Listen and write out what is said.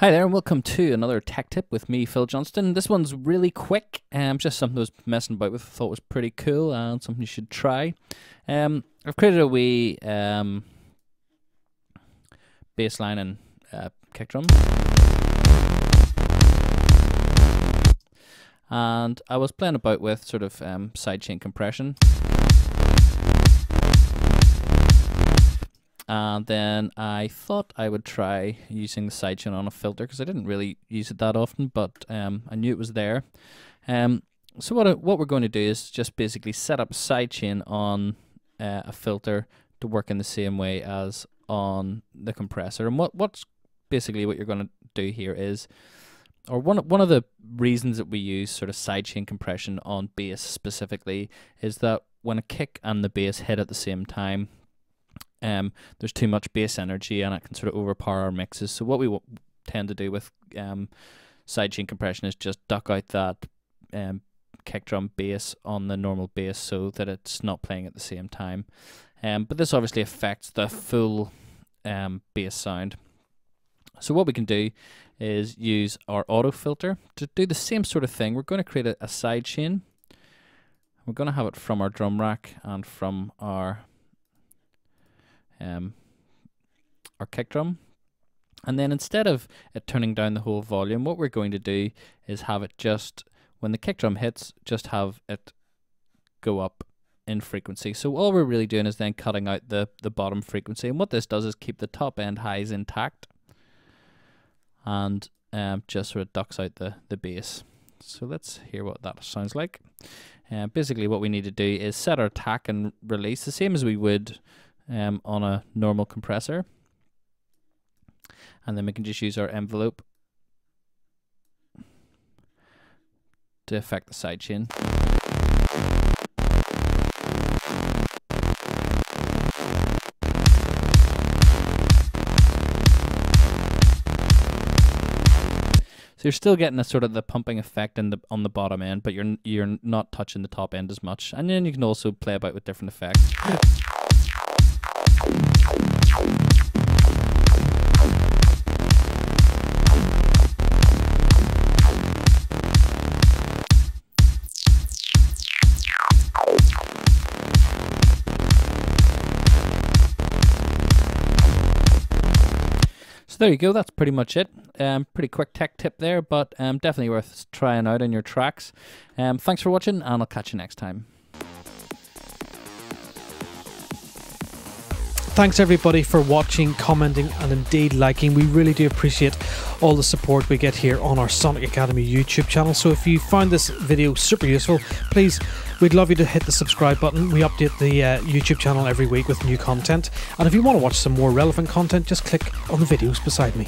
Hi there, and welcome to another tech tip with me, Phil Johnston. This one's really quick, um, just something I was messing about with, I thought was pretty cool, and something you should try. Um, I've created a wee um, bass line and uh, kick drum. And I was playing about with sort of um, sidechain compression. And then I thought I would try using the sidechain on a filter because I didn't really use it that often, but um, I knew it was there. Um, so what what we're going to do is just basically set up a sidechain on uh, a filter to work in the same way as on the compressor. And what what's basically what you're going to do here is, or one one of the reasons that we use sort of sidechain compression on bass specifically is that when a kick and the bass hit at the same time, um, there's too much bass energy and it can sort of overpower our mixes. So what we tend to do with um, sidechain compression is just duck out that um, kick drum bass on the normal bass so that it's not playing at the same time. Um, but this obviously affects the full um, bass sound. So what we can do is use our auto filter to do the same sort of thing. We're going to create a, a side chain. We're going to have it from our drum rack and from our um, our kick drum. And then instead of it turning down the whole volume, what we're going to do is have it just, when the kick drum hits, just have it go up in frequency. So all we're really doing is then cutting out the, the bottom frequency. And what this does is keep the top end highs intact and um, just sort of ducks out the, the bass. So let's hear what that sounds like. Uh, basically what we need to do is set our attack and release the same as we would um, on a normal compressor. And then we can just use our envelope to affect the sidechain. So you're still getting a sort of the pumping effect in the on the bottom end, but you're you're not touching the top end as much. And then you can also play about with different effects. There you go. That's pretty much it. Um, pretty quick tech tip there, but um, definitely worth trying out in your tracks. Um, thanks for watching, and I'll catch you next time. Thanks everybody for watching, commenting, and indeed liking. We really do appreciate all the support we get here on our Sonic Academy YouTube channel. So if you found this video super useful, please, we'd love you to hit the subscribe button. We update the uh, YouTube channel every week with new content. And if you want to watch some more relevant content, just click on the videos beside me.